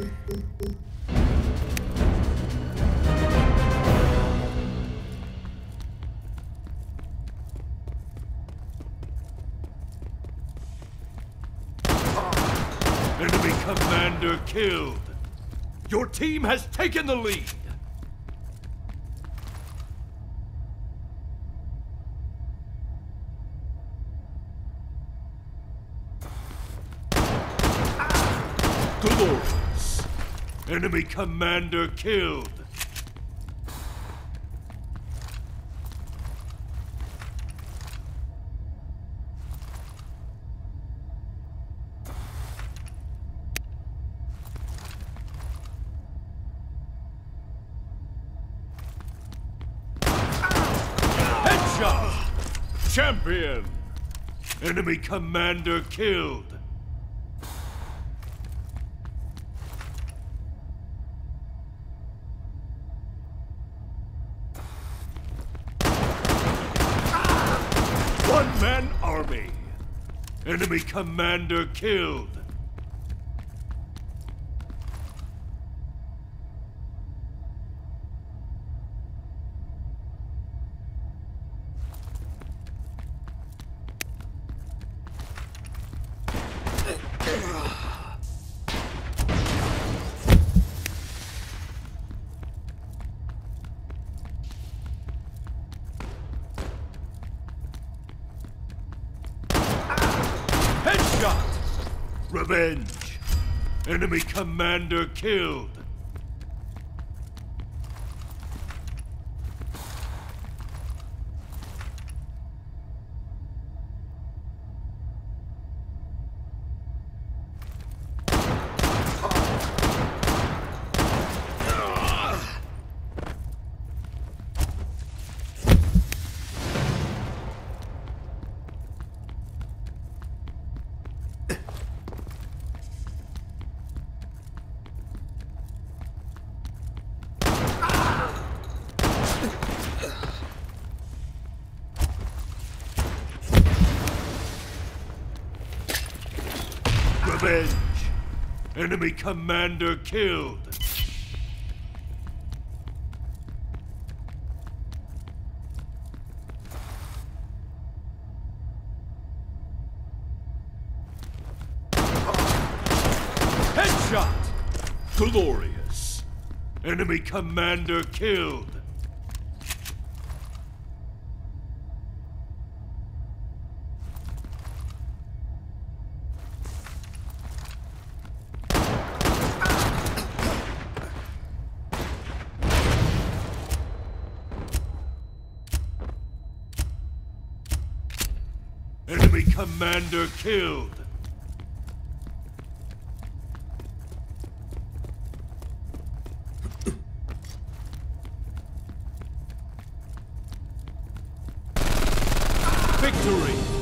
Enemy commander killed. Your team has taken the lead. Glorious. Enemy commander killed. Headshot! Champion! Enemy commander killed. One man army. Enemy commander killed. Headshot! Revenge! Enemy commander killed. Revenge! Enemy commander killed. Headshot! Glorious! Enemy commander killed. Enemy commander killed. Victory!